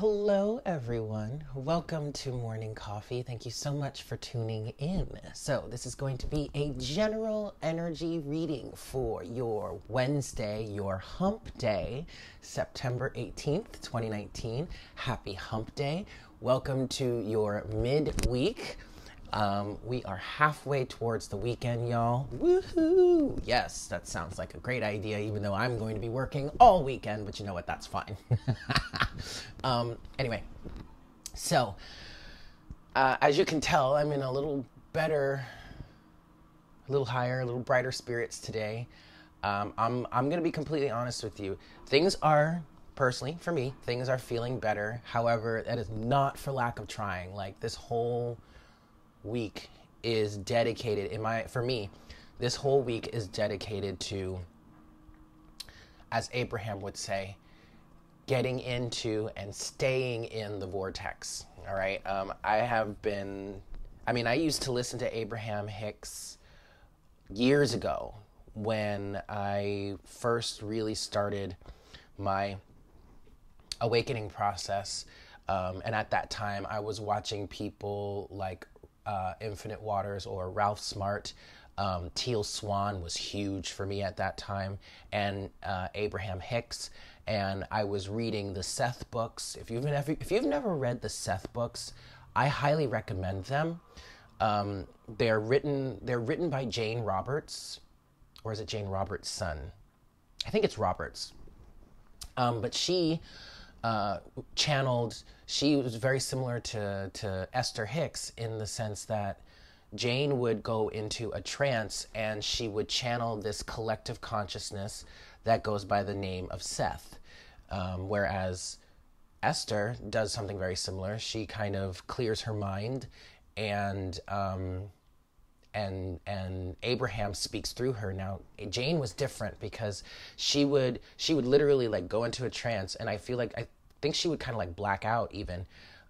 Hello, everyone. Welcome to Morning Coffee. Thank you so much for tuning in. So, this is going to be a general energy reading for your Wednesday, your hump day, September 18th, 2019. Happy hump day. Welcome to your midweek um, we are halfway towards the weekend, y'all. Woohoo! Yes, that sounds like a great idea, even though I'm going to be working all weekend, but you know what? That's fine. um, anyway, so uh, as you can tell, I'm in a little better, a little higher, a little brighter spirits today. Um, I'm, I'm going to be completely honest with you. Things are personally for me things are feeling better however that is not for lack of trying like this whole week is dedicated in my for me this whole week is dedicated to as abraham would say getting into and staying in the vortex all right? Um, i have been i mean i used to listen to abraham hicks years ago when i first really started my awakening process. Um, and at that time i was watching people like uh, Infinite Waters or Ralph Smart. Um, Teal Swan was huge for me at that time, and uh, Abraham Hicks. And I was reading the Seth books. If you've never, if you've never read the Seth books, I highly recommend them. Um, they're written they're written by Jane Roberts, or is it Jane Roberts' son? I think it's Roberts. Um, but she uh, channeled. She was very similar to to Esther Hicks in the sense that Jane would go into a trance and she would channel this collective consciousness that goes by the name of Seth, um, whereas Esther does something very similar. She kind of clears her mind and um, and and Abraham speaks through her. Now Jane was different because she would she would literally like go into a trance, and I feel like I think she would kind of like black out even.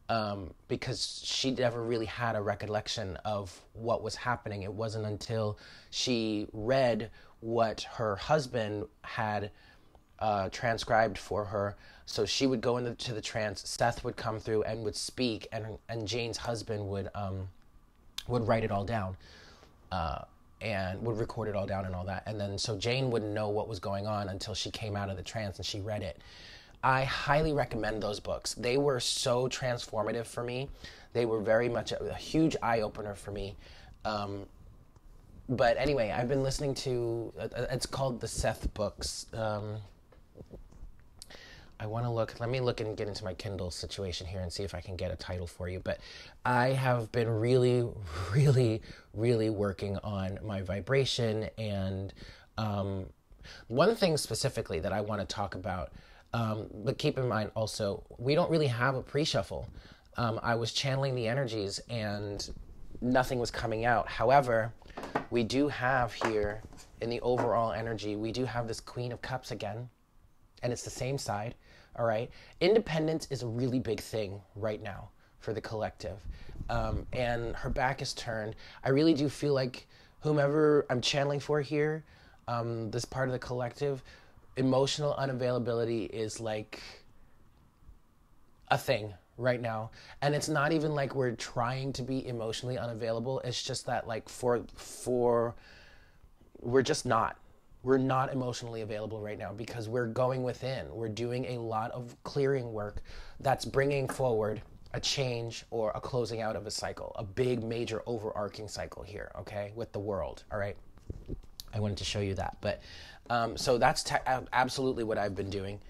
Um, because she never really had a recollection of what was happening. It wasn't until she read what her husband had uh, transcribed for her. So she would go into the trance. Seth would come through and would speak, and and Jane's husband would um, would write it all down. Uh, and would record it all down and all that. And then so Jane wouldn't know what was going on until she came out of the trance and she read it. I highly recommend those books. They were so transformative for me. They were very much a, a huge eye opener for me. Um, but anyway, I've been listening to. Uh, uh it's called the Seth books. Um, I want to look. Let me look and get into my Kindle situation here and see if I can get a title for you. But I have been really, really, really working on my vibration. And um, one thing specifically that I want to talk about, um, but keep in mind also, we don't really have a pre shuffle. Um, I was channeling the energies and nothing was coming out. However, we do have here in the overall energy, we do have this Queen of Cups again, and it's the same side all right. Independence is a really big thing right now for the collective. Um, and her back is turned. I really do feel like whomever I'm channeling for here, um, this part of the collective, emotional unavailability is like a thing right now and it's not even like we're trying to be emotionally unavailable it's just that like for for we're just not we're not emotionally available right now because we're going within. We're doing a lot of clearing work that's bringing forward a change or a closing out of a cycle, a big, major, overarching cycle here, okay, with the world, all right? I wanted to show you that. But um, so that's te- absolutely what I've been doing.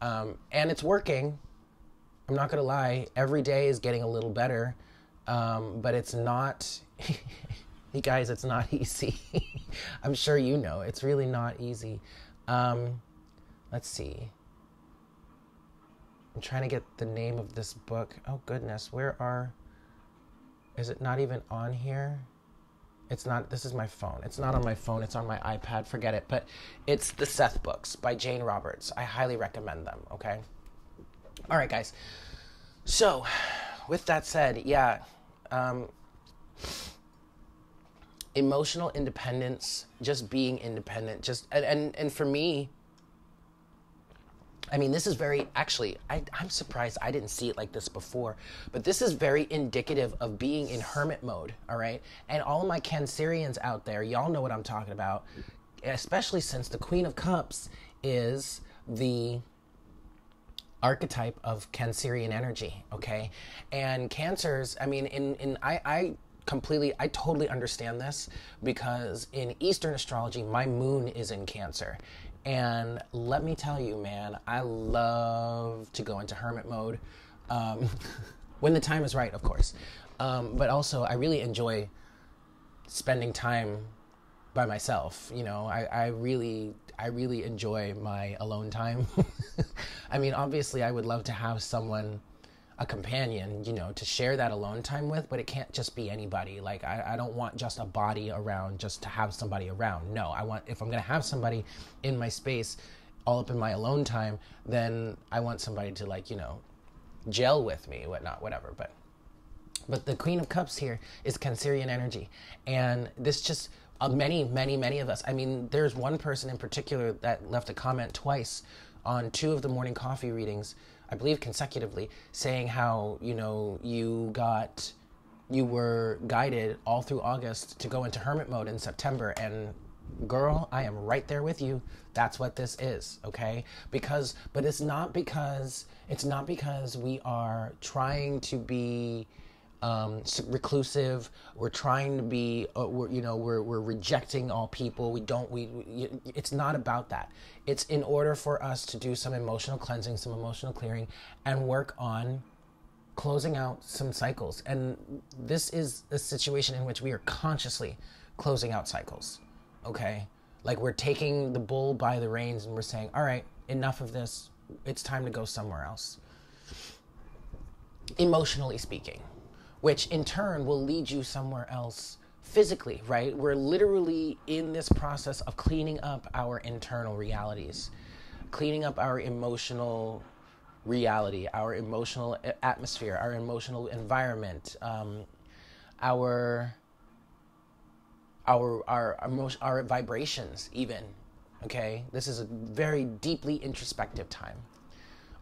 Um, and it's working. I'm not going to lie. Every day is getting a little better. Um, but it's not. You guys, it's not easy. I'm sure you know it's really not easy. Um, let's see. I'm trying to get the name of this book. Oh goodness, where are? Is it not even on here? It's not. This is my phone. It's not on my phone. It's on my iPad. Forget it. But it's the Seth books by Jane Roberts. I highly recommend them. Okay. All right, guys. So, with that said, yeah. Um, emotional independence, just being independent, just and and, and for me, I mean, this is very, actually, I, I'm surprised I didn't see it like this before, but this is very indicative of being in hermit mode, all right? And all my Cancerians out there, y'all know what I'm talking about, especially since the Queen of Cups is the archetype of Cancerian energy, okay? And Cancers, I mean, in, in I, I completely i totally understand this because in eastern astrology my moon is in cancer and let me tell you, man, I love to go into hermit mode um, when the time is right, of course. Um, but also, I really enjoy spending time by myself. You know, I, I really, I really enjoy my alone time. I mean, obviously, I would love to have someone a companion, you know, to share that alone time with, but it can't just be anybody. Like, I, I don't want just a body around just to have somebody around. No, I want, if I'm going to have somebody in my space all up in my alone time, then I want somebody to, like, you know, gel with me, whatnot, whatever. But, but the Queen of Cups here is Cancerian energy. And this just, uh, many, many, many of us, I mean, there's one person in particular that left a comment twice on two of the morning coffee readings I believe consecutively, saying how, you know, you got, you were guided all through August to go into hermit mode in September. And girl, I am right there with you. That's what this is, okay? Because, but it's not because, it's not because we are trying to be, um, reclusive. We're trying to be, uh, we're, you know, we're, we're rejecting all people. We don't, we, we, it's not about that. It's in order for us to do some emotional cleansing, some emotional clearing, and work on closing out some cycles. And this is a situation in which we are consciously closing out cycles, okay? Like we're taking the bull by the reins and we're saying, all right, enough of this. It's time to go somewhere else. Emotionally speaking which in turn will lead you somewhere else physically, right? We're literally in this process of cleaning up our internal realities, cleaning up our emotional reality, our emotional atmosphere, our emotional environment, um, our our our emotion, our vibrations even. Okay, this is a very deeply introspective time.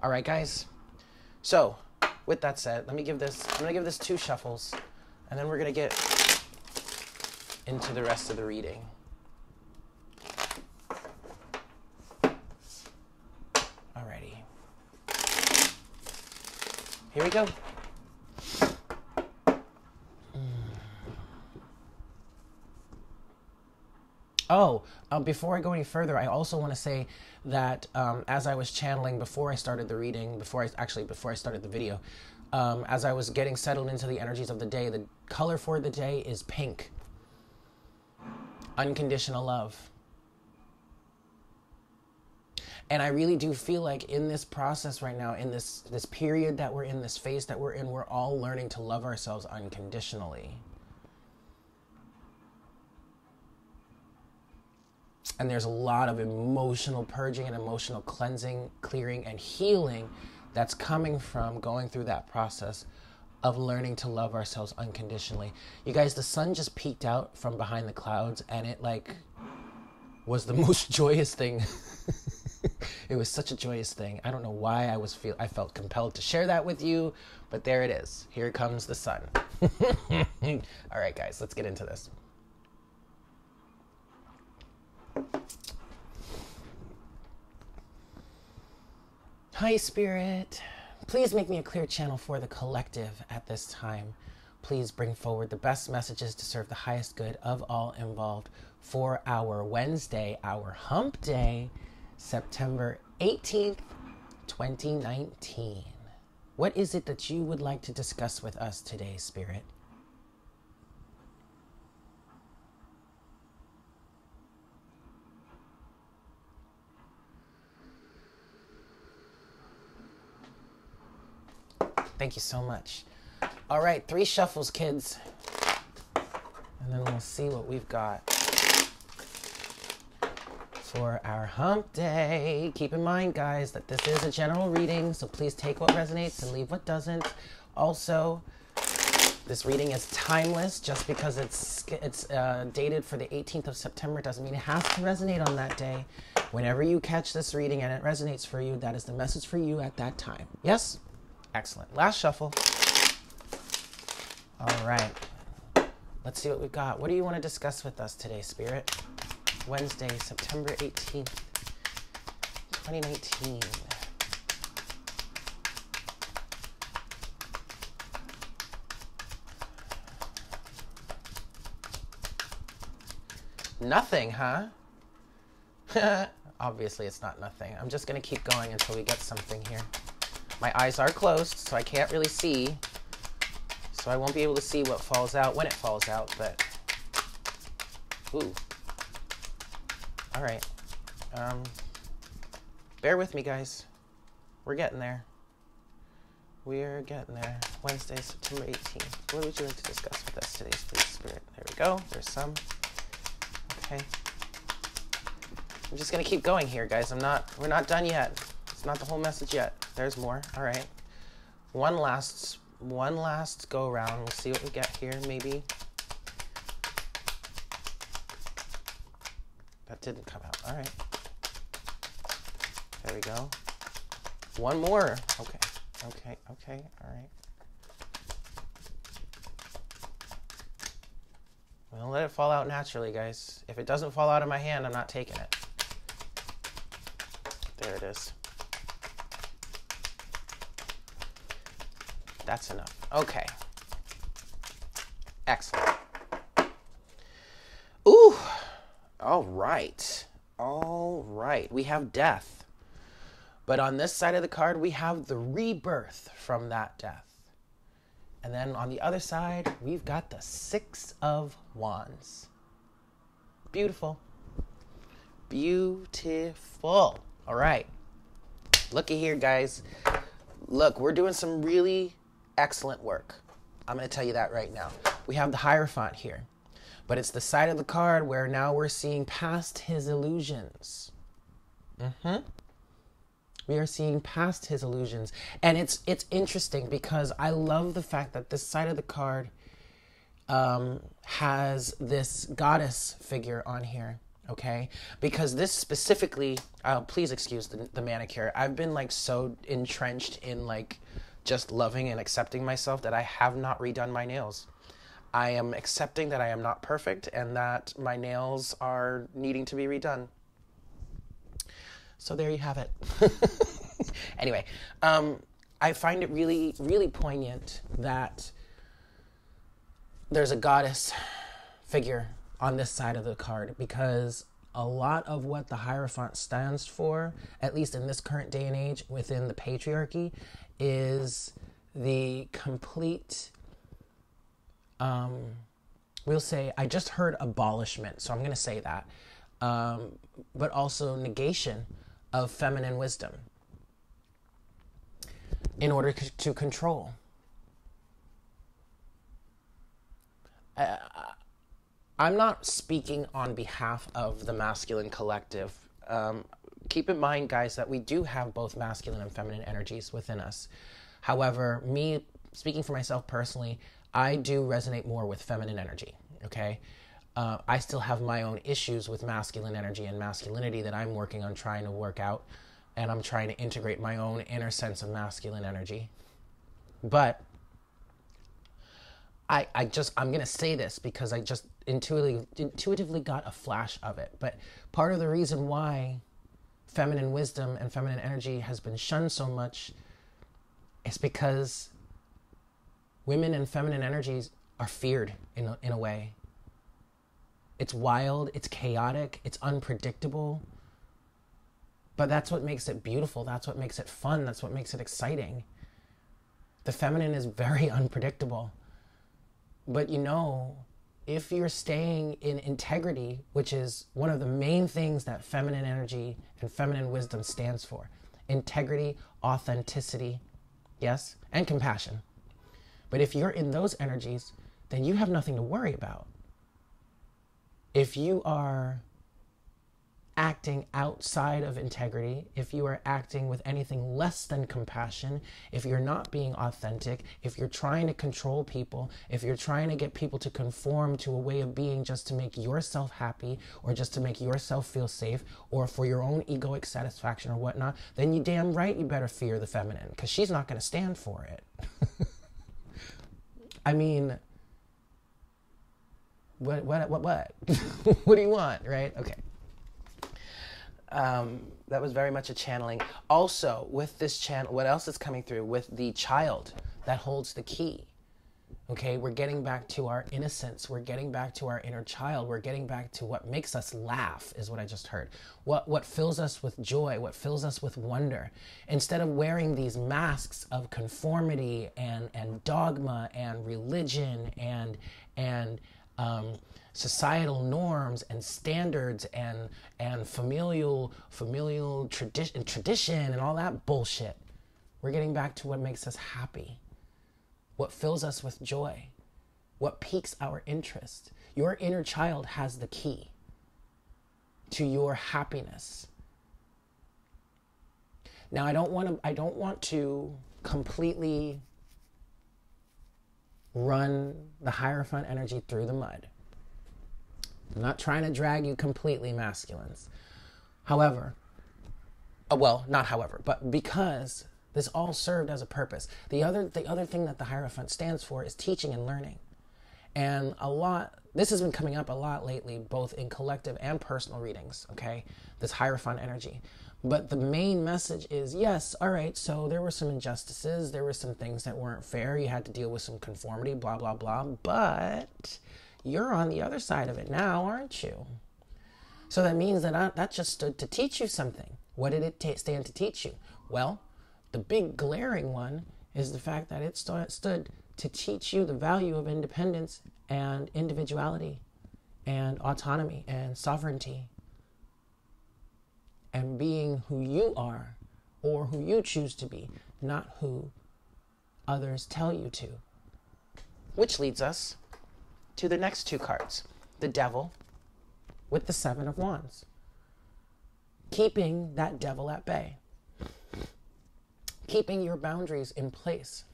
All right, guys. So with that said, let me give this, I'm gonna give this two shuffles, and then we're gonna get into the rest of the reading. Alrighty. Here we go. Oh, um, before I go any further, I also want to say that um, as I was channeling before I started the reading, before I actually before I started the video, um, as I was getting settled into the energies of the day, the color for the day is pink. Unconditional love. And I really do feel like in this process right now, in this this period that we're in, this phase that we're in, we're all learning to love ourselves unconditionally. And there's a lot of emotional purging and emotional cleansing, clearing, and healing that's coming from going through that process of learning to love ourselves unconditionally. You guys, the sun just peeked out from behind the clouds and it like was the most joyous thing. it was such a joyous thing. I don't know why I was feel I felt compelled to share that with you, but there it is. Here comes the sun. All right, guys, let's get into this. Hi, Spirit. Please make me a clear channel for the collective at this time. Please bring forward the best messages to serve the highest good of all involved for our Wednesday, our hump day, September 18th, 2019. What is it that you would like to discuss with us today, Spirit? Thank you so much. All right, three shuffles, kids. And then we'll see what we've got for our hump day. Keep in mind, guys, that this is a general reading, so please take what resonates and leave what doesn't. Also, This reading is timeless. Just because it's it's uh, dated for the 18th of September doesn't mean it has to resonate on that day. Whenever you catch this reading and it resonates for you, that is the message for you at that time. Yes? Excellent. Last shuffle. All right. Let's see what we've got. What do you want to discuss with us today, Spirit? Wednesday, September 18th, 2019. Nothing, huh? Obviously, it's not nothing. I'm just going to keep going until we get something here. My eyes are closed, so I can't really see. So I won't be able to see what falls out when it falls out, but... Ooh. Alright. Um, bear with me, guys. We're getting there. We're getting there. Wednesday, September 18th. What would you like to discuss with us today, please, Spirit? There we go. There's some. Okay. I'm just gonna keep going here, guys. I'm not, we're not done yet. It's not the whole message yet. There's more. All right. One last, one last go around. We'll see what we get here, maybe. That didn't come out. All right. There we go. One more. Okay. Okay. Okay. All right. We'll let it fall out naturally, guys. If it doesn't fall out of my hand, I'm not taking it. There it is. That's enough. Okay. Excellent. Ooh. All right. All right. We have death. But on this side of the card, we have the rebirth from that death. And then on the other side, we've got the Six of Wands. Beautiful. Beautiful. All right. Looky here, guys. Look, we're doing some really excellent work. I'm going to tell you that right now. We have the Hierophant here, but it's the side of the card where now we're seeing past his illusions. Mm-hmm we are seeing past his illusions and it's it's interesting because i love the fact that this side of the card um, has this goddess figure on here okay because this specifically uh, please excuse the, the manicure i've been like so entrenched in like just loving and accepting myself that i have not redone my nails i am accepting that i am not perfect and that my nails are needing to be redone so there you have it. anyway, um, I find it really, really poignant that there's a goddess figure on this side of the card because a lot of what the Hierophant stands for, at least in this current day and age within the patriarchy, is the complete, um, we'll say, I just heard abolishment, so I'm going to say that, um, but also negation of feminine wisdom in order to control. Uh, I'm not speaking on behalf of the masculine collective. Um, keep in mind, guys, that we do have both masculine and feminine energies within us. However, me speaking for myself personally, I do resonate more with feminine energy. Okay uh, I still have my own issues with masculine energy and masculinity that I'm working on trying to work out. And I'm trying to integrate my own inner sense of masculine energy. But I, I just, I'm to say this because I just intuitively, intuitively got a flash of it. But part of the reason why feminine wisdom and feminine energy has been shunned so much is because women and feminine energies are feared in a, in a way it's wild, it's chaotic, it's unpredictable. But that's what makes it beautiful. That's what makes it fun. That's what makes it exciting. The feminine is very unpredictable. But you know, if you're staying in integrity, which is one of the main things that feminine energy and feminine wisdom stands for integrity, authenticity, yes, and compassion. But if you're in those energies, then you have nothing to worry about if you are acting outside of integrity, if you are acting with anything less than compassion, if you're not being authentic, if you're trying to control people, if you're trying to get people to conform to a way of being just to make yourself happy or just to make yourself feel safe or for your own egoic satisfaction or whatnot, then you damn right you better fear the feminine because she's not going to stand for it. I mean, what, what, what, what? what do you want, right? Okay. Um, that was very much a channeling. Also, with this channel, what else is coming through? With the child that holds the key. Okay, we're getting back to our innocence. We're getting back to our inner child. We're getting back to what makes us laugh, is what I just heard. What, what fills us with joy, what fills us with wonder. Instead of wearing these masks of conformity and, and dogma and religion and, and um, societal norms and standards and and familial familial tradition tradition and all that bullshit. We're getting back to what makes us happy. What fills us with joy. What piques our interest. Your inner child has the key to your happiness. Now I don't want to I don't want to completely run the Hierophant energy through the mud. I'm not trying to drag you completely masculines. However, uh, well, not however, but because this all served as a purpose. The other the other thing that the Hierophant stands for is teaching and learning. And a lot this has been coming up a lot lately, both in collective and personal readings, okay? This Hierophant energy. But the main message is yes, all right, so there were some injustices, there were some things that weren't fair, you had to deal with some conformity, blah, blah, blah. But you're on the other side of it now, aren't you? So that means that I, that just stood to teach you something. What did it t- stand to teach you? Well, the big glaring one is the fact that it st- stood to teach you the value of independence and individuality and autonomy and sovereignty and being who you are or who you choose to be, not who others tell you to. Which leads us to the next two cards. The devil with the seven of wands keeping that devil at bay keeping your boundaries in place.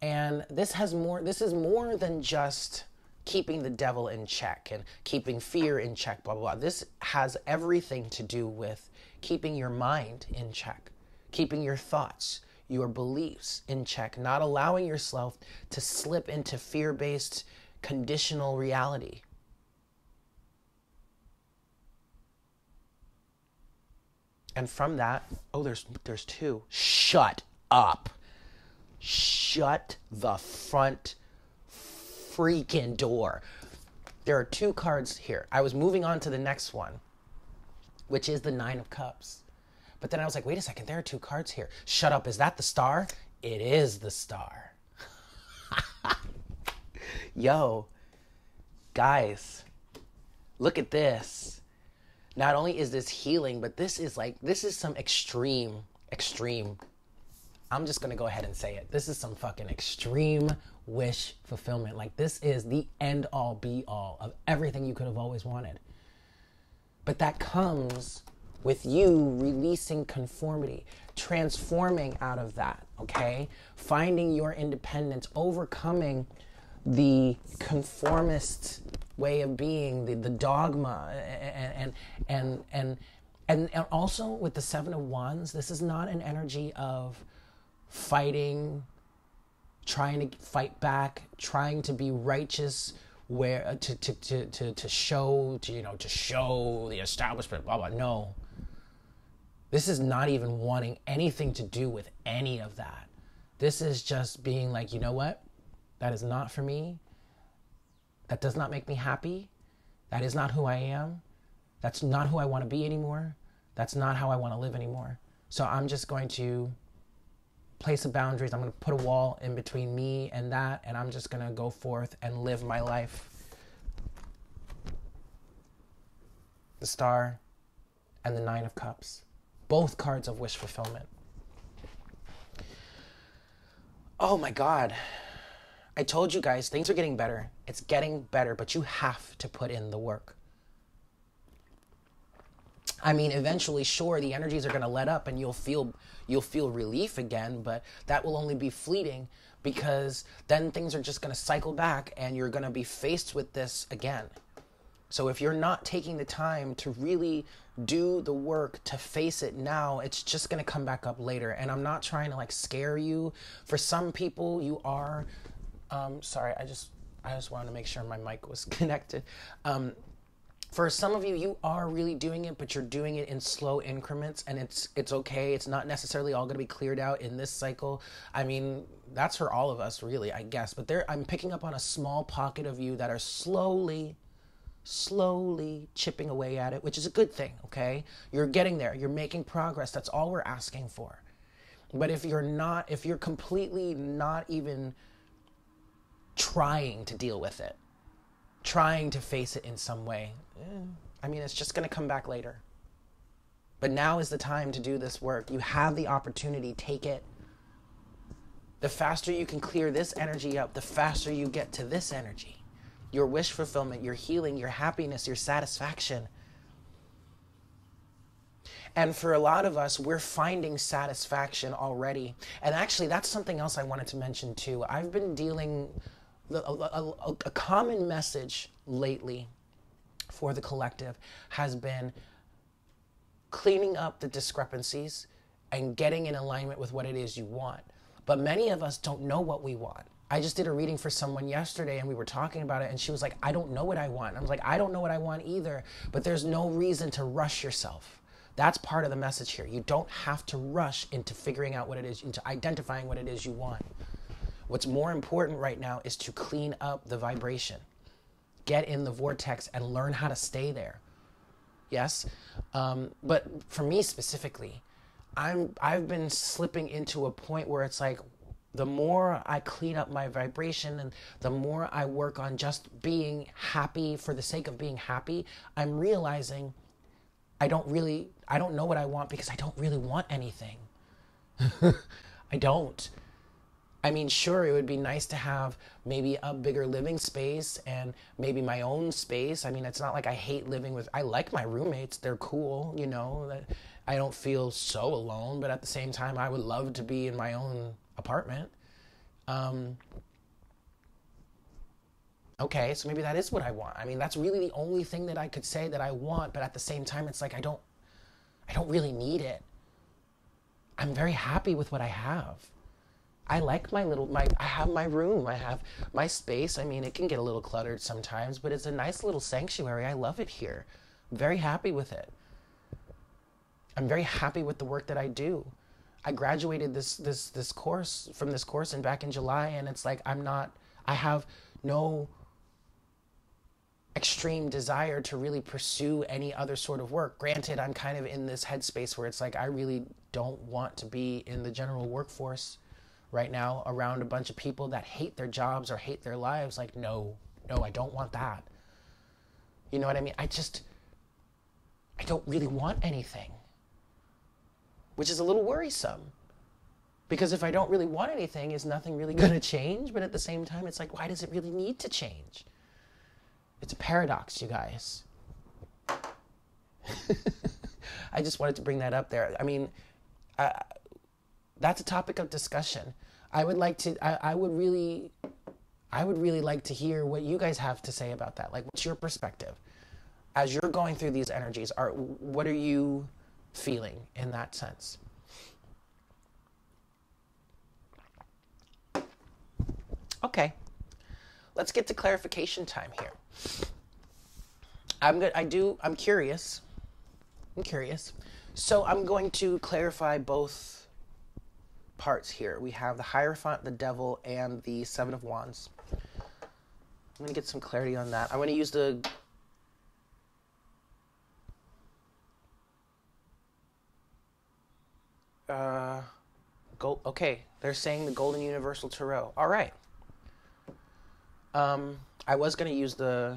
And this has more this is more than just keeping the devil in check and keeping fear in check blah blah blah. This has everything to do with keeping your mind in check keeping your thoughts your beliefs in check, not allowing yourself to slip into fear based conditional reality. And from that, oh, there's there's two. Shut up. Shut the front freaking door. There are two cards here. I was moving on to the next one, which is the Nine of Cups. But then I was like, wait a second, there are two cards here. Shut up, is that the star? It is the star. Yo, guys, look at this. Not only is this healing, but this is like, this is some extreme, extreme. I'm just gonna go ahead and say it. This is some fucking extreme wish fulfillment. Like, this is the end all be all of everything you could have always wanted. But that comes with you releasing conformity, transforming out of that, okay? Finding your independence, overcoming the conformist way of being, the, the dogma, and, and, and, and, and also with the Seven of Wands, this is not an energy of fighting, trying to fight back, trying to be righteous, where to, to, to, to, to show to you know to show the establishment blah blah no this is not even wanting anything to do with any of that. This is just being like, you know what? That is not for me. That does not make me happy. That is not who I am. That's not who I want to be anymore. That's not how I want to live anymore. So I'm just going to place the boundaries. I'm going to put a wall in between me and that, and I'm just going to go forth and live my life. The star and the nine of cups both cards of wish fulfillment. Oh my God. I told you guys, things are getting better. It's getting better, but you have to put in the work. I mean, eventually, sure, the energies are going to let up and you'll feel you'll feel relief again, but that will only be fleeting because then things are just going to cycle back and you're going to be faced with this again. So if you're not taking the time to really do the work to face it now, it's just going to come back up later. And I'm not trying to like scare you. For some people, you are. Um, sorry, I just I just wanted to make sure my mic was connected. Um, for some of you you are really doing it but you're doing it in slow increments and it's it's okay it's not necessarily all going to be cleared out in this cycle i mean that's for all of us really i guess but there i'm picking up on a small pocket of you that are slowly slowly chipping away at it which is a good thing okay you're getting there you're making progress that's all we're asking for but if you're not if you're completely not even trying to deal with it trying to face it in some way, eh, I mean, it's just going to come back later. But now is the time to do this work. You have the opportunity, take it. The faster you can clear this energy up, the faster you get to this energy. Your wish fulfillment, your healing, your happiness, your satisfaction. And for a lot of us, we're finding satisfaction already. And actually, that's something else I wanted to mention too. I've been dealing a, a, a, common message lately for the collective has been cleaning up the discrepancies and getting in alignment with what it is you want. But many of us don't know what we want. I just did a reading for someone yesterday and we were talking about it and she was like, I don't know what I want. I was like, I don't know what I want either, but there's no reason to rush yourself. That's part of the message here. You don't have to rush into figuring out what it is, into identifying what it is you want. What's more important right now is to clean up the vibration, get in the vortex, and learn how to stay there. Yes, um, but for me specifically, I'm I've been slipping into a point where it's like the more I clean up my vibration and the more I work on just being happy for the sake of being happy, I'm realizing I don't really I don't know what I want because I don't really want anything. I don't. I mean, sure, it would be nice to have maybe a bigger living space and maybe my own space. I mean, it's not like I hate living with, I like my roommates. They're cool, you know, I don't feel so alone, but at the same time, I would love to be in my own apartment. Um, okay, so maybe that is what I want. I mean, that's really the only thing that I could say that I want, but at the same time, it's like I don't, I don't really need it. I'm very happy with what I have. I like my little my I have my room. I have my space. I mean, it can get a little cluttered sometimes, but it's a nice little sanctuary. I love it here. I'm very happy with it. I'm very happy with the work that I do. I graduated this this this course from this course and back in July and it's like I'm not I have no extreme desire to really pursue any other sort of work. Granted, I'm kind of in this headspace where it's like I really don't want to be in the general workforce right now around a bunch of people that hate their jobs or hate their lives. Like, no, no, I don't want that. You know what I mean? I just, I don't really want anything, which is a little worrisome. Because if I don't really want anything, is nothing really going to change? But at the same time, it's like, why does it really need to change? It's a paradox, you guys. I just wanted to bring that up there. I mean, uh, that's a topic of discussion. I would like to. I, I would really, I would really like to hear what you guys have to say about that. Like, what's your perspective as you're going through these energies? Are what are you feeling in that sense? Okay, let's get to clarification time here. I'm good. I do. I'm curious. I'm curious. So I'm going to clarify both parts here. We have the Hierophant, the Devil, and the Seven of Wands. I'm going to get some clarity on that. I'm going to use the uh. Okay, they're saying the Golden Universal Tarot. All right. Um, I was gonna use the.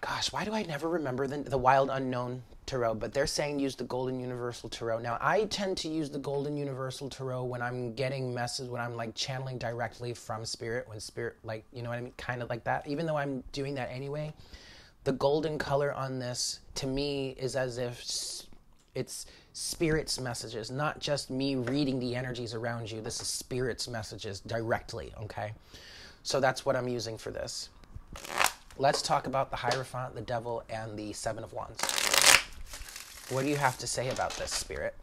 Gosh, why do I never remember the the Wild Unknown tarot, but they're saying use the Golden Universal Tarot. Now, I tend to use the Golden Universal Tarot when I'm getting messages, when I'm like channeling directly from spirit, when spirit, like, you know what I mean? Kind of like that. Even though I'm doing that anyway, the golden color on this to me is as if it's spirit's messages, not just me reading the energies around you. This is spirit's messages directly, okay? So that's what I'm using for this. Let's talk about the Hierophant, the Devil, and the Seven of Wands. What do you have to say about this, Spirit?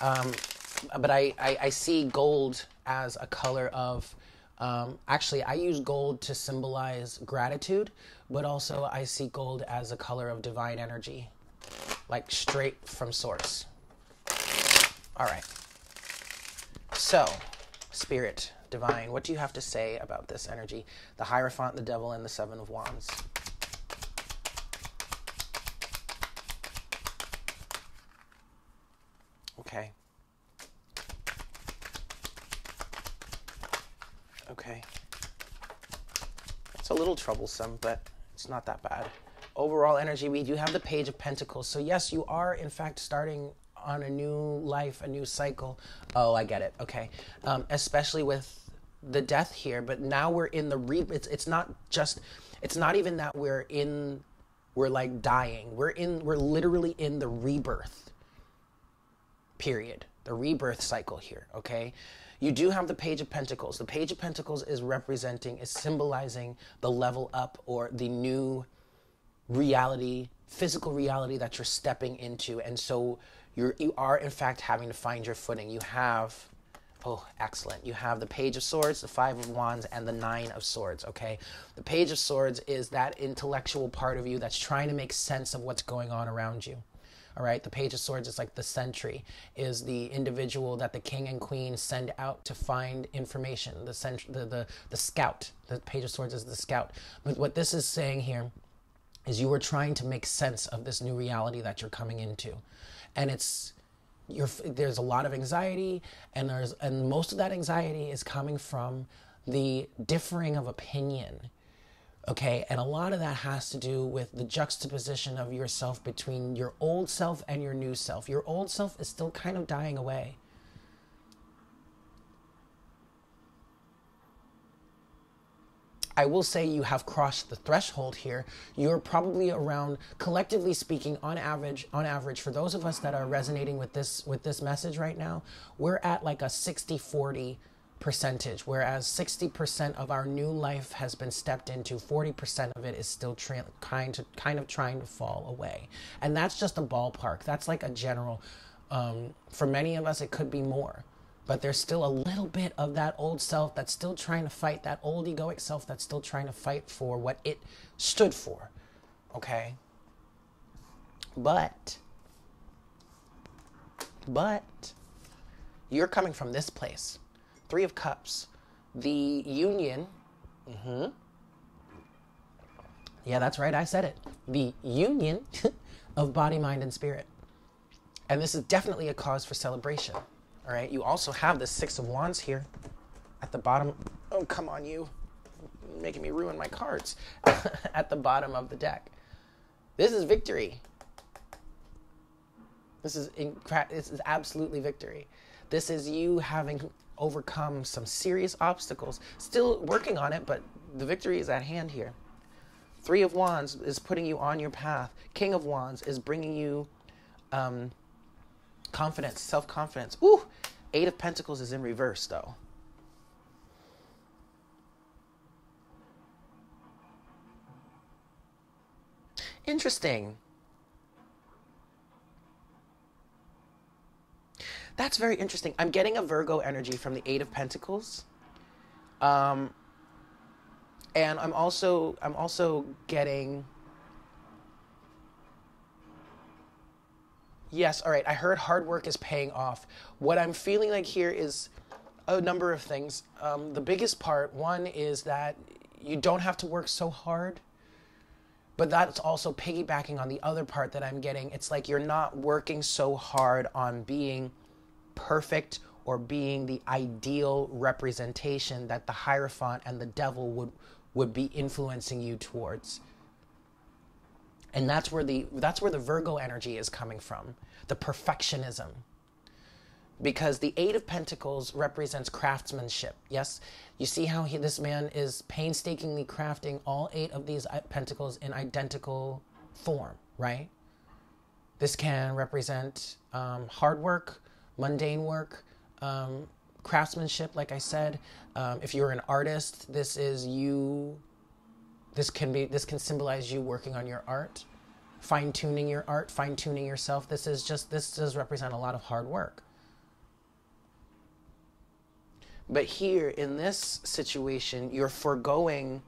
Um, but I, I, I, see gold as a color of. Um, actually, I use gold to symbolize gratitude, but also I see gold as a color of divine energy, like straight from source. All right. So, spirit, divine, what do you have to say about this energy? The Hierophant, the Devil, and the Seven of Wands. Okay. Okay. It's a little troublesome, but it's not that bad. Overall energy, we do have the Page of Pentacles. So, yes, you are in fact starting on a new life, a new cycle. Oh, I get it. Okay. Um, especially with the death here, but now we're in the re. It's it's not just. It's not even that we're in. We're like dying. We're in. We're literally in the rebirth. Period. The rebirth cycle here. Okay. You do have the Page of Pentacles. The Page of Pentacles is representing, is symbolizing the level up or the new reality, physical reality that you're stepping into. And so you're, you are, in fact, having to find your footing. You have, oh, excellent. You have the Page of Swords, the Five of Wands, and the Nine of Swords, okay? The Page of Swords is that intellectual part of you that's trying to make sense of what's going on around you. All right, the Page of Swords is like the sentry, is the individual that the king and queen send out to find information. The cent- the, the the scout. The Page of Swords is the scout. But what this is saying here is you are trying to make sense of this new reality that you're coming into and it's you're, there's a lot of anxiety and there's and most of that anxiety is coming from the differing of opinion okay and a lot of that has to do with the juxtaposition of yourself between your old self and your new self your old self is still kind of dying away I will say you have crossed the threshold here. You're probably around, collectively speaking, on average, on average, for those of us that are resonating with this with this message right now, we're at like a 60-40 percentage, whereas 60% of our new life has been stepped into, 40% of it is still tra- kind to kind of trying to fall away. And that's just a ballpark. That's like a general um, for many of us it could be more but there's still a little bit of that old self that's still trying to fight, that old egoic self that's still trying to fight for what it stood for. Okay? But, but, you're coming from this place. Three of Cups. The union. Mm-hmm. Yeah, that's right. I said it. The union of body, mind, and spirit. And this is definitely a cause for celebration. All right, you also have the Six of Wands here at the bottom. Oh, come on, you. You're making me ruin my cards. at the bottom of the deck. This is victory. This is incra- this is absolutely victory. This is you having overcome some serious obstacles. Still working on it, but the victory is at hand here. Three of Wands is putting you on your path. King of Wands is bringing you um, confidence, self confidence. Ooh, Eight of Pentacles is in reverse, though. Interesting. That's very interesting. I'm getting a Virgo energy from the Eight of Pentacles. Um, and I'm also I'm also getting Yes, all right. I heard hard work is paying off. What I'm feeling like here is a number of things. Um, the biggest part, one, is that you don't have to work so hard, but that's also piggybacking on the other part that I'm getting. It's like you're not working so hard on being perfect or being the ideal representation that the Hierophant and the devil would, would be influencing you towards and that's where the that's where the virgo energy is coming from the perfectionism because the Eight of Pentacles represents craftsmanship. Yes, you see how he, this man is painstakingly crafting all eight of these uh, pentacles in identical form, right? This can represent um, hard work, mundane work, um, craftsmanship, like I said. Um, if you're an artist, this is you. This can be. This can symbolize you working on your art, fine tuning your art, fine tuning yourself. This is just. This does represent a lot of hard work. But here in this situation, you're foregoing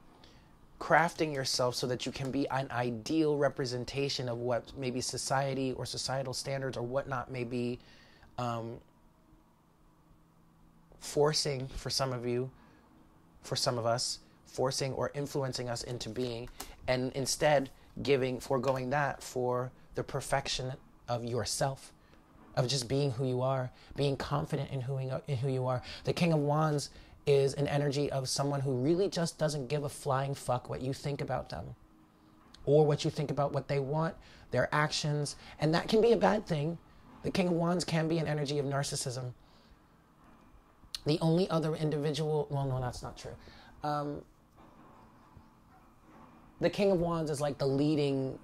crafting yourself so that you can be an ideal representation of what maybe society or societal standards or whatnot may be um, forcing for some of you, for some of us, forcing or influencing us into being, and instead giving, foregoing that for the perfection of yourself of just being who you are, being confident in who, in who you are. The King of Wands is an energy of someone who really just doesn't give a flying fuck what you think about them or what you think about what they want, their actions. And that can be a bad thing. The King of Wands can be an energy of narcissism. The only other individual, well, no, that's not true. Um, the King of Wands is like the leading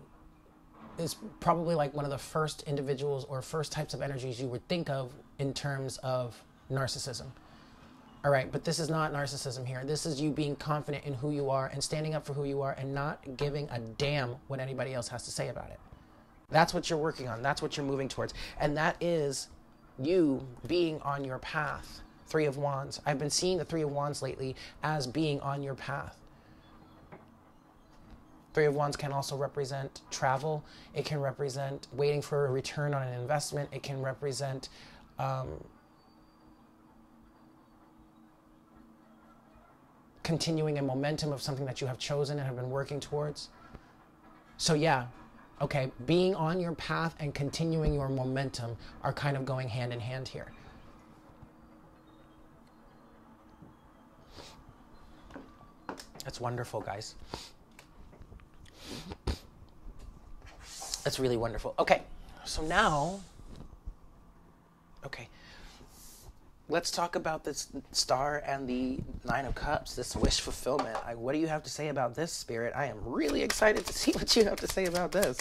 is probably like one of the first individuals or first types of energies you would think of in terms of narcissism. All right, but this is not narcissism here. This is you being confident in who you are and standing up for who you are and not giving a damn what anybody else has to say about it. That's what you're working on. That's what you're moving towards. And that is you being on your path. Three of Wands. I've been seeing the Three of Wands lately as being on your path. Three of Wands can also represent travel. It can represent waiting for a return on an investment. It can represent um, continuing a momentum of something that you have chosen and have been working towards. So, yeah, okay, being on your path and continuing your momentum are kind of going hand in hand here. That's wonderful, guys. That's really wonderful. Okay, so now, okay, let's talk about this star and the nine of cups, this wish fulfillment. I, what do you have to say about this, Spirit? I am really excited to see what you have to say about this.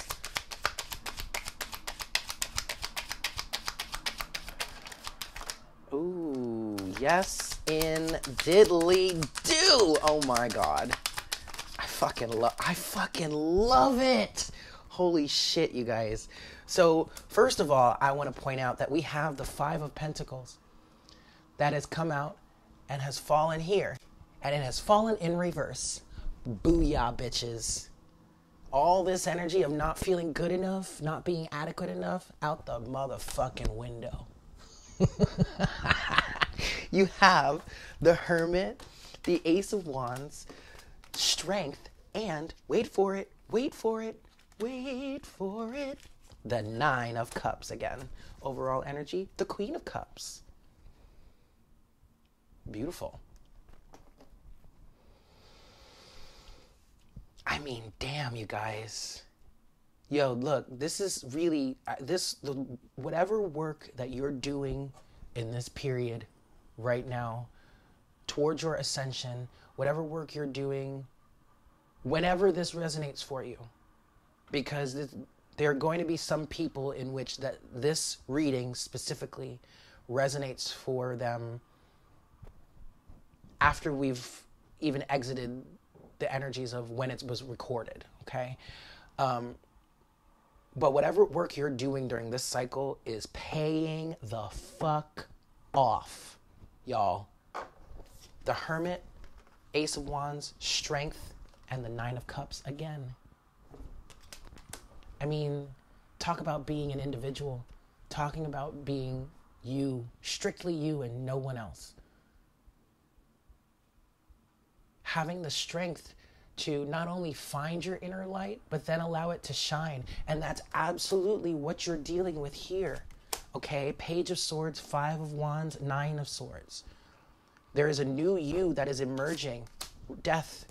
Ooh, yes, in diddly do. Oh my god. I fucking love I fucking love it. Holy shit, you guys. So, first of all, I want to point out that we have the 5 of pentacles that has come out and has fallen here. And it has fallen in reverse. Booyah, bitches. All this energy of not feeling good enough, not being adequate enough, out the motherfucking window. you have the Hermit, the Ace of Wands, Strength, and wait for it, wait for it, Wait for it. The Nine of Cups again. Overall energy, the Queen of Cups. Beautiful. I mean, damn, you guys. Yo, look, this is really this the whatever work that you're doing in this period right now towards your ascension, whatever work you're doing, whenever this resonates for you because there are going to be some people in which that this reading specifically resonates for them after we've even exited the energies of when it was recorded okay? Um, but whatever work you're doing during this cycle is paying the fuck off y'all. The hermit ace of wands strength and the nine of cups again. I mean, talk about being an individual, talking about being you, strictly you and no one else. Having the strength to not only find your inner light, but then allow it to shine. And that's absolutely what you're dealing with here. Okay, Page of Swords, Five of Wands, Nine of Swords. There is a new you that is emerging, death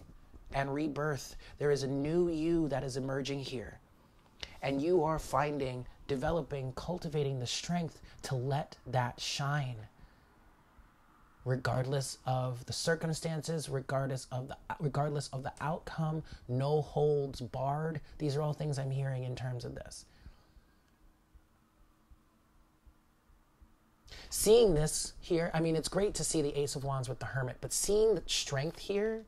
and rebirth. There is a new you that is emerging here and you are finding developing, cultivating the strength to let that shine. Regardless of the circumstances, regardless of the regardless of the outcome, no holds barred. These are all things I'm hearing in terms of this. Seeing this here, I mean, it's great to see the Ace of Wands with the Hermit, but seeing the strength here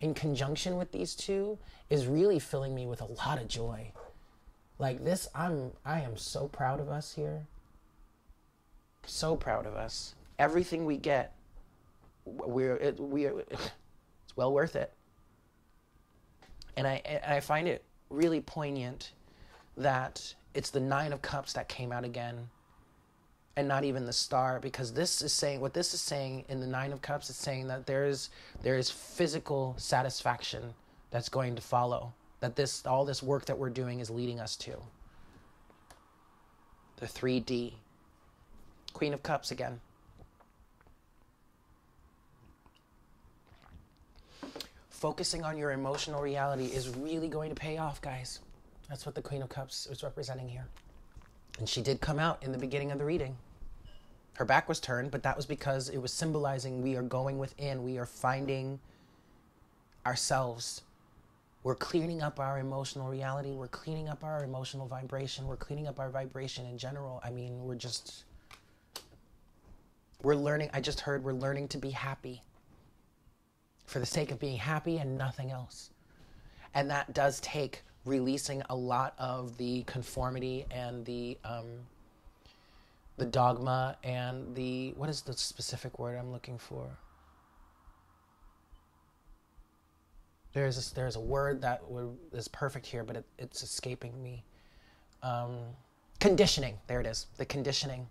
in conjunction with these two is really filling me with a lot of joy. Like this, I'm I am so proud of us here. So proud of us. Everything we get, we're it, we are, it's well worth it. And I and I find it really poignant that it's the nine of cups that came out again and not even the star because this is saying what this is saying in the nine of cups is saying that there is there is physical satisfaction that's going to follow that this all this work that we're doing is leading us to. The 3d queen of cups again focusing on your emotional reality is really going to pay off guys. That's what the queen of cups is representing here. And she did come out in the beginning of the reading. Her back was turned, but that was because it was symbolizing we are going within, we are finding ourselves. We're cleaning up our emotional reality, we're cleaning up our emotional vibration, we're cleaning up our vibration in general. I mean, we're just we're learning, I just heard we're learning to be happy for the sake of being happy and nothing else. And that does take releasing a lot of the conformity and the um, the dogma and the what is the specific word I'm looking for? There's a, there's a word that is perfect here, but it, it's escaping me. Um, conditioning. There it is. The conditioning.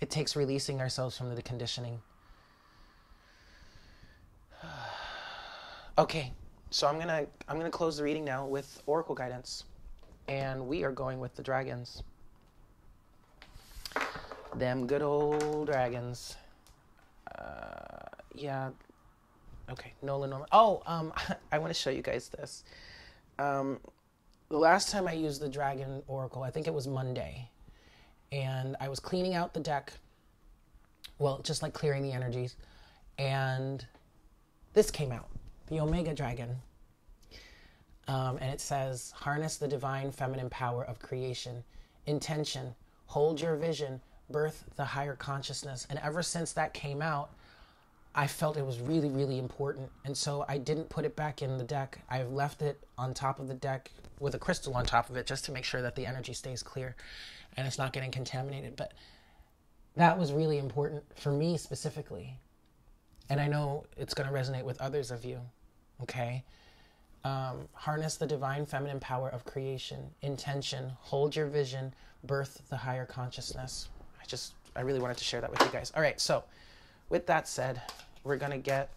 It takes releasing ourselves from the conditioning. Okay, so I'm gonna I'm gonna close the reading now with oracle guidance, and we are going with the dragons. Them good old dragons. Uh, yeah. Okay, Nolan Norman. Oh, um, I want to show you guys this. Um, the last time I used the Dragon Oracle, I think it was Monday, and I was cleaning out the deck. Well, just like clearing the energies, and this came out, the Omega Dragon. Um, and it says, harness the divine feminine power of creation, intention, hold your vision, birth the higher consciousness. And ever since that came out, I felt it was really, really important. And so I didn't put it back in the deck. I've left it on top of the deck with a crystal on top of it just to make sure that the energy stays clear and it's not getting contaminated. But that was really important for me specifically. And I know it's going to resonate with others of you. Okay? Um, harness the divine feminine power of creation, intention, hold your vision, birth the higher consciousness. I just, I really wanted to share that with you guys. All right, so with that said, we're gonna get,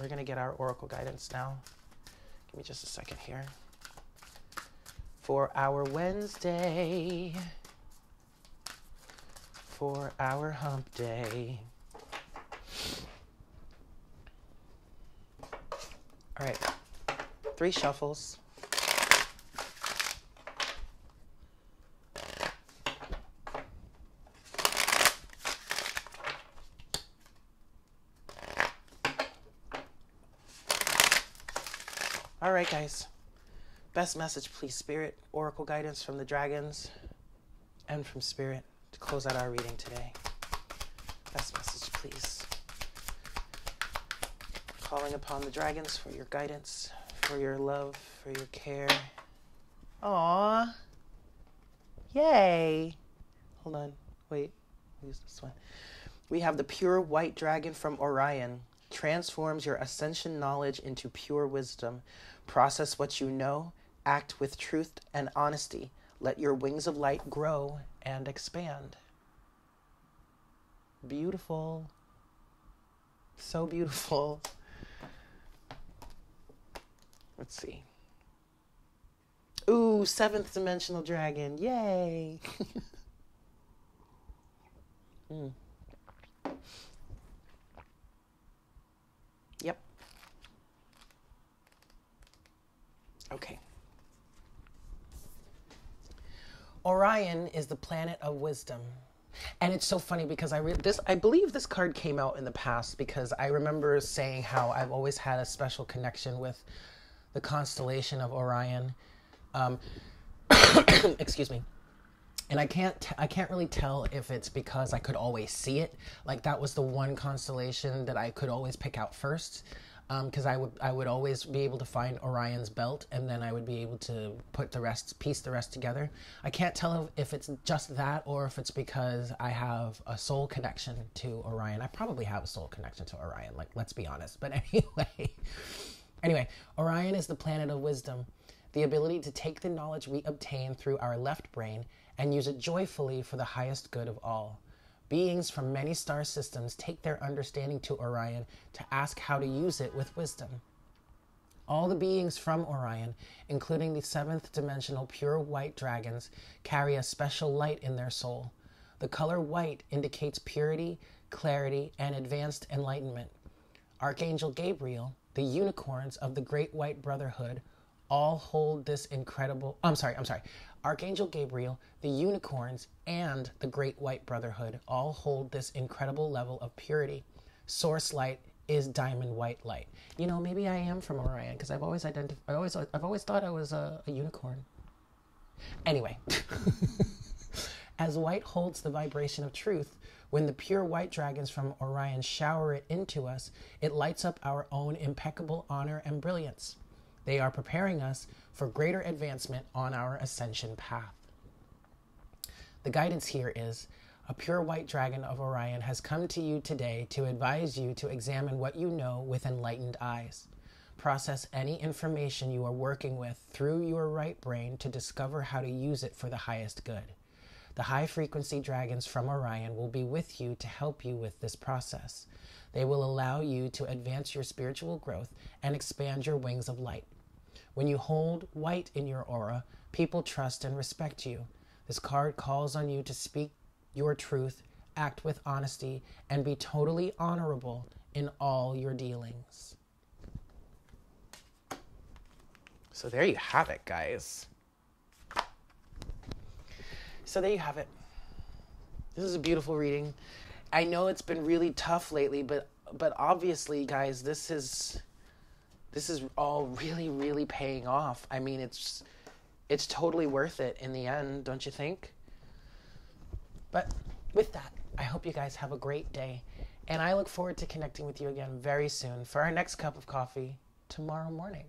we're gonna get our oracle guidance now. Give me just a second here. For our Wednesday, for our hump day. All right, three shuffles. All right, guys. Best message, please, Spirit, Oracle guidance from the dragons and from Spirit to close out our reading today. Best message, please. Calling upon the dragons for your guidance, for your love, for your care. Aw. Yay. Hold on. Wait. Use this one. We have the pure white dragon from Orion transforms your ascension knowledge into pure wisdom. Process what you know, act with truth and honesty. Let your wings of light grow and expand. Beautiful. So beautiful. Let's see. Ooh, seventh dimensional dragon. Yay. mm. Okay. Orion is the planet of wisdom. And it's so funny because I re- this I believe this card came out in the past because I remember saying how I've always had a special connection with the constellation of Orion. Um, excuse me. And I can't t- I can't really tell if it's because I could always see it. Like that was the one constellation that I could always pick out first because um, I would I would always be able to find Orion's belt, and then I would be able to put the rest, piece the rest together. I can't tell if it's just that or if it's because I have a soul connection to Orion. I probably have a soul connection to Orion. Like, let's be honest. But anyway, anyway, Orion is the planet of wisdom, the ability to take the knowledge we obtain through our left brain and use it joyfully for the highest good of all. Beings from many star systems take their understanding to Orion to ask how to use it with wisdom. All the beings from Orion, including the seventh dimensional pure white dragons, carry a special light in their soul. The color white indicates purity, clarity, and advanced enlightenment. Archangel Gabriel, the unicorns of the Great White Brotherhood, all hold this incredible. I'm sorry, I'm sorry. Archangel Gabriel, the unicorns, and the Great White Brotherhood all hold this incredible level of purity. Source light is diamond white light. You know, maybe I am from Orion because I've always identified. I always, I've always thought I was a, a unicorn. Anyway, as white holds the vibration of truth, when the pure white dragons from Orion shower it into us, it lights up our own impeccable honor and brilliance. They are preparing us for greater advancement on our ascension path. The guidance here is a pure white dragon of Orion has come to you today to advise you to examine what you know with enlightened eyes. Process any information you are working with through your right brain to discover how to use it for the highest good. The high frequency dragons from Orion will be with you to help you with this process. They will allow you to advance your spiritual growth and expand your wings of light. When you hold white in your aura, people trust and respect you. This card calls on you to speak your truth, act with honesty, and be totally honorable in all your dealings. So there you have it, guys. So there you have it. This is a beautiful reading. I know it's been really tough lately, but but obviously, guys, this is this is all really really paying off i mean it's it's totally worth it in the end don't you think but with that i hope you guys have a great day and i look forward to connecting with you again very soon for our next cup of coffee tomorrow morning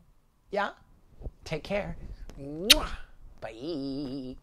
yeah take care Mwah. bye